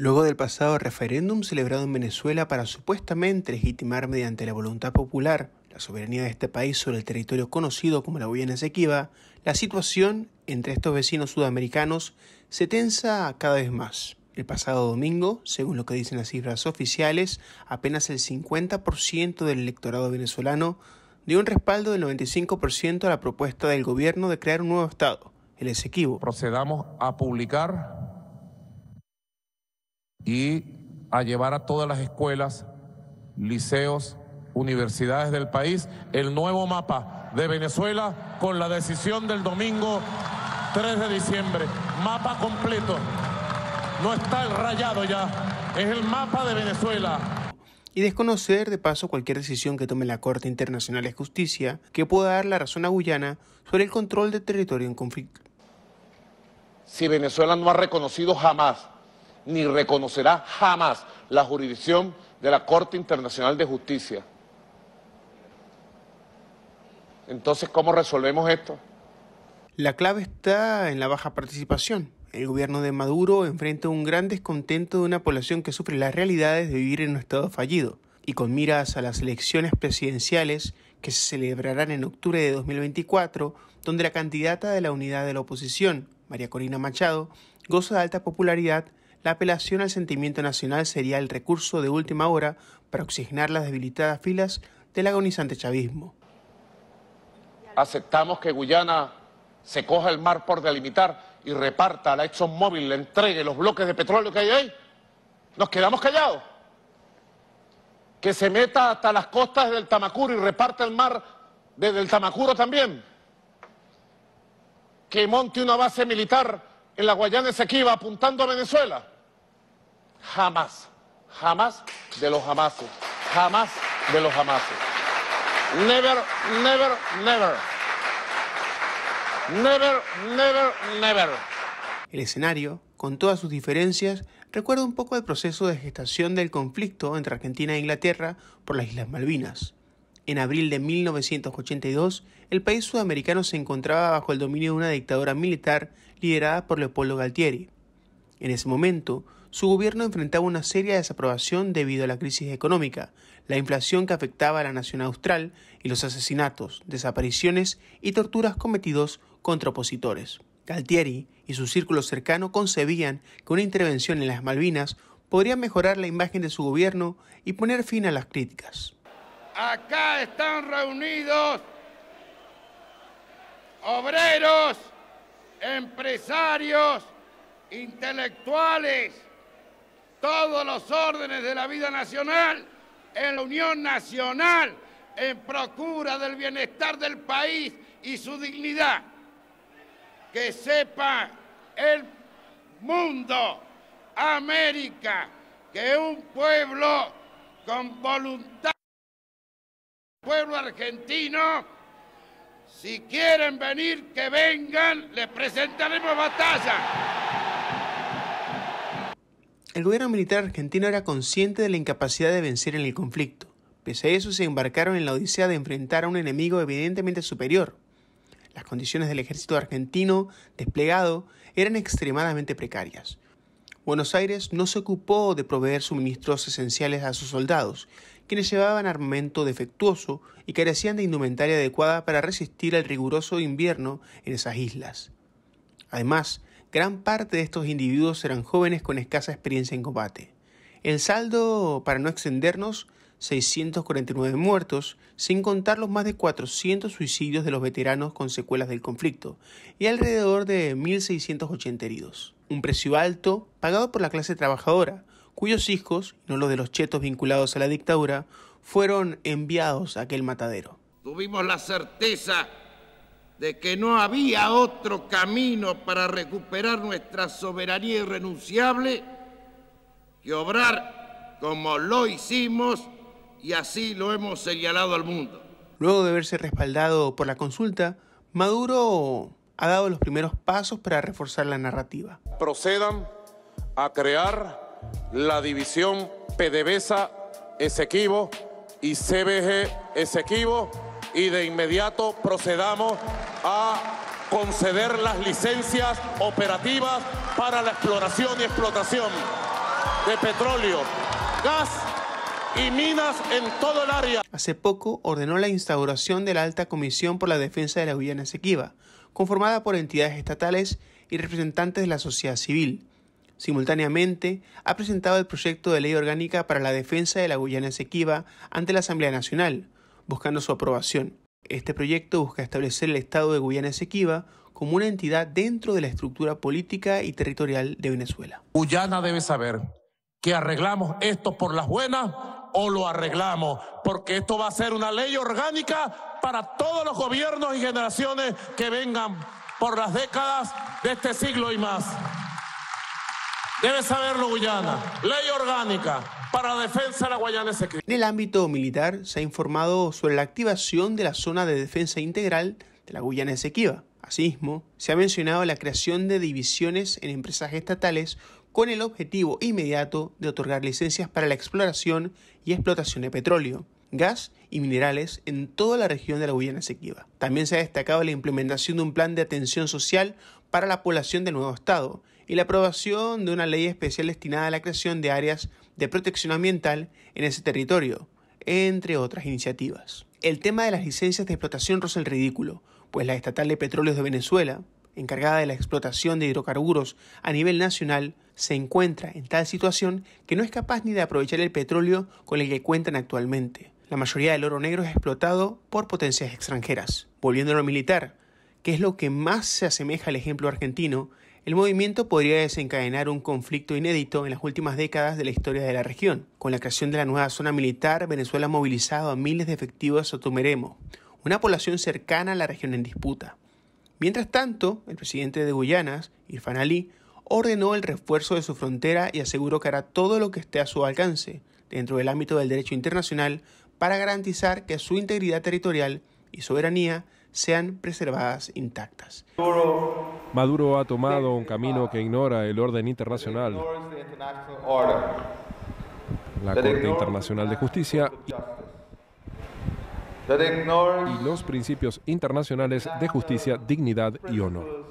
Luego del pasado referéndum celebrado en Venezuela para supuestamente legitimar mediante la voluntad popular la soberanía de este país sobre el territorio conocido como la Guyana Esequiba, la situación entre estos vecinos sudamericanos se tensa cada vez más. El pasado domingo, según lo que dicen las cifras oficiales, apenas el 50% del electorado venezolano dio un respaldo del 95% a la propuesta del gobierno de crear un nuevo Estado, el Esequibo. Procedamos a publicar y a llevar a todas las escuelas, liceos, universidades del país el nuevo mapa de Venezuela con la decisión del domingo 3 de diciembre. Mapa completo. No está el rayado ya. Es el mapa de Venezuela. Y desconocer de paso cualquier decisión que tome la Corte Internacional de Justicia que pueda dar la razón a Guyana sobre el control del territorio en conflicto. Si Venezuela no ha reconocido jamás ni reconocerá jamás la jurisdicción de la Corte Internacional de Justicia. Entonces, ¿cómo resolvemos esto? La clave está en la baja participación. El gobierno de Maduro enfrenta un gran descontento de una población que sufre las realidades de vivir en un estado fallido y con miras a las elecciones presidenciales que se celebrarán en octubre de 2024, donde la candidata de la unidad de la oposición, María Corina Machado, goza de alta popularidad la apelación al sentimiento nacional sería el recurso de última hora para oxigenar las debilitadas filas del agonizante chavismo. Aceptamos que Guyana se coja el mar por delimitar y reparta a la ExxonMobil, le entregue los bloques de petróleo que hay ahí. Nos quedamos callados. Que se meta hasta las costas del Tamacuro y reparta el mar desde el Tamacuro también. Que monte una base militar en la Guayana Esequiba apuntando a Venezuela. Jamás, jamás de los jamases, jamás de los jamases. Never, never, never. Never, never, never. El escenario, con todas sus diferencias, recuerda un poco el proceso de gestación del conflicto entre Argentina e Inglaterra por las Islas Malvinas. En abril de 1982, el país sudamericano se encontraba bajo el dominio de una dictadura militar liderada por Leopoldo Galtieri. En ese momento, su gobierno enfrentaba una seria desaprobación debido a la crisis económica, la inflación que afectaba a la nación austral y los asesinatos, desapariciones y torturas cometidos contra opositores. Galtieri y su círculo cercano concebían que una intervención en las Malvinas podría mejorar la imagen de su gobierno y poner fin a las críticas. Acá están reunidos obreros, empresarios, intelectuales, todos los órdenes de la vida nacional en la Unión Nacional en procura del bienestar del país y su dignidad. Que sepa el mundo, América, que un pueblo con voluntad, pueblo argentino, si quieren venir, que vengan, les presentaremos batalla. El gobierno militar argentino era consciente de la incapacidad de vencer en el conflicto. Pese a eso, se embarcaron en la odisea de enfrentar a un enemigo evidentemente superior. Las condiciones del ejército argentino desplegado eran extremadamente precarias. Buenos Aires no se ocupó de proveer suministros esenciales a sus soldados, quienes llevaban armamento defectuoso y carecían de indumentaria adecuada para resistir al riguroso invierno en esas islas. Además, Gran parte de estos individuos eran jóvenes con escasa experiencia en combate. El saldo, para no extendernos, 649 muertos, sin contar los más de 400 suicidios de los veteranos con secuelas del conflicto, y alrededor de 1.680 heridos. Un precio alto pagado por la clase trabajadora, cuyos hijos, no los de los chetos vinculados a la dictadura, fueron enviados a aquel matadero. Tuvimos la certeza de que no había otro camino para recuperar nuestra soberanía irrenunciable que obrar como lo hicimos y así lo hemos señalado al mundo. Luego de verse respaldado por la consulta, Maduro ha dado los primeros pasos para reforzar la narrativa. Procedan a crear la división PDVSA Esequibo y CBG Esequibo y de inmediato procedamos a conceder las licencias operativas para la exploración y explotación. de petróleo, gas y minas en todo el área. Hace poco ordenó la instauración de la Alta Comisión por la Defensa de la Guyana Esequiba, conformada por entidades estatales y representantes de la sociedad civil. Simultáneamente, ha presentado el proyecto de ley orgánica para la defensa de la Guyana Esequiba ante la Asamblea Nacional, buscando su aprobación. Este proyecto busca establecer el Estado de Guyana Esequiba como una entidad dentro de la estructura política y territorial de Venezuela. Guyana debe saber que arreglamos esto por las buenas o lo arreglamos, porque esto va a ser una ley orgánica para todos los gobiernos y generaciones que vengan por las décadas de este siglo y más. Debe saberlo Guyana. Ley orgánica para defensa de la Guayana Esequiba. En el ámbito militar se ha informado sobre la activación de la zona de defensa integral de la Guyana Esequiba. Asimismo, se ha mencionado la creación de divisiones en empresas estatales con el objetivo inmediato de otorgar licencias para la exploración y explotación de petróleo, gas y minerales en toda la región de la Guyana Esequiba. También se ha destacado la implementación de un plan de atención social para la población del nuevo Estado y la aprobación de una ley especial destinada a la creación de áreas de protección ambiental en ese territorio, entre otras iniciativas. El tema de las licencias de explotación roza el ridículo, pues la Estatal de Petróleos de Venezuela, encargada de la explotación de hidrocarburos a nivel nacional, se encuentra en tal situación que no es capaz ni de aprovechar el petróleo con el que cuentan actualmente. La mayoría del oro negro es explotado por potencias extranjeras. Volviendo a lo militar, que es lo que más se asemeja al ejemplo argentino, el movimiento podría desencadenar un conflicto inédito en las últimas décadas de la historia de la región. Con la creación de la nueva zona militar, Venezuela ha movilizado a miles de efectivos a Tumeremo, una población cercana a la región en disputa. Mientras tanto, el presidente de Guyanas, Irfan Ali, ordenó el refuerzo de su frontera y aseguró que hará todo lo que esté a su alcance, dentro del ámbito del derecho internacional, para garantizar que su integridad territorial y soberanía sean preservadas intactas. Maduro ha tomado un camino que ignora el orden internacional, la Corte Internacional de Justicia y los principios internacionales de justicia, dignidad y honor.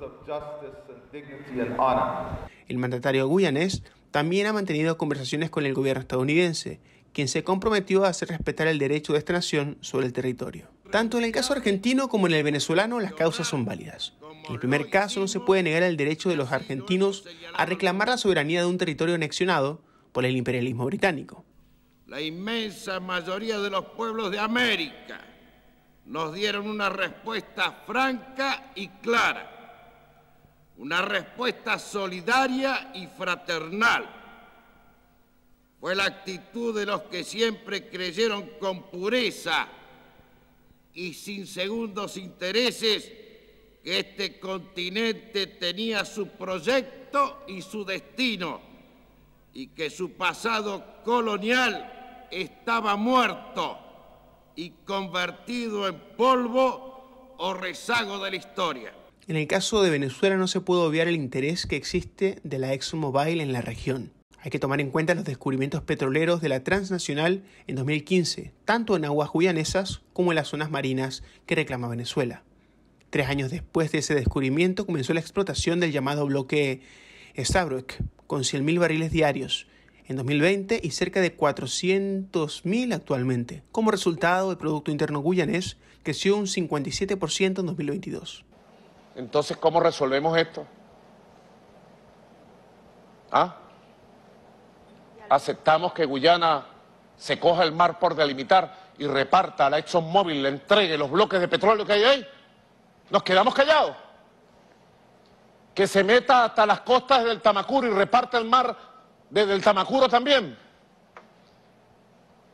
El mandatario guyanés también ha mantenido conversaciones con el gobierno estadounidense, quien se comprometió a hacer respetar el derecho de esta nación sobre el territorio. Tanto en el caso argentino como en el venezolano las causas son válidas. En el primer caso no se puede negar el derecho de los argentinos a reclamar la soberanía de un territorio anexionado por el imperialismo británico. La inmensa mayoría de los pueblos de América nos dieron una respuesta franca y clara, una respuesta solidaria y fraternal fue la actitud de los que siempre creyeron con pureza y sin segundos intereses que este continente tenía su proyecto y su destino y que su pasado colonial estaba muerto y convertido en polvo o rezago de la historia. En el caso de Venezuela no se puede obviar el interés que existe de la ExxonMobil en la región. Hay que tomar en cuenta los descubrimientos petroleros de la transnacional en 2015, tanto en aguas guyanesas como en las zonas marinas que reclama Venezuela. Tres años después de ese descubrimiento comenzó la explotación del llamado bloque Stabroek, con 100.000 barriles diarios en 2020 y cerca de 400.000 actualmente. Como resultado, el Producto Interno guyanés creció un 57% en 2022. Entonces, ¿cómo resolvemos esto? ¿Ah? Aceptamos que Guyana se coja el mar por delimitar y reparta a la ExxonMobil, le entregue los bloques de petróleo que hay ahí, nos quedamos callados. Que se meta hasta las costas del Tamacuro y reparte el mar desde el Tamacuro también.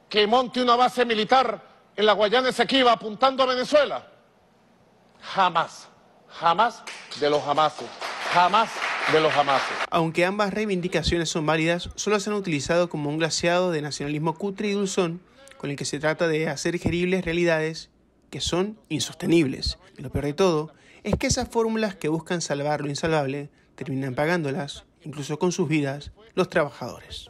Que monte una base militar en la Guayana Esequiba apuntando a Venezuela. Jamás, jamás de los jamases, jamás de los Aunque ambas reivindicaciones son válidas, solo se han utilizado como un glaciado de nacionalismo cutre y dulzón, con el que se trata de hacer geribles realidades que son insostenibles. Y lo peor de todo es que esas fórmulas que buscan salvar lo insalvable terminan pagándolas, incluso con sus vidas, los trabajadores.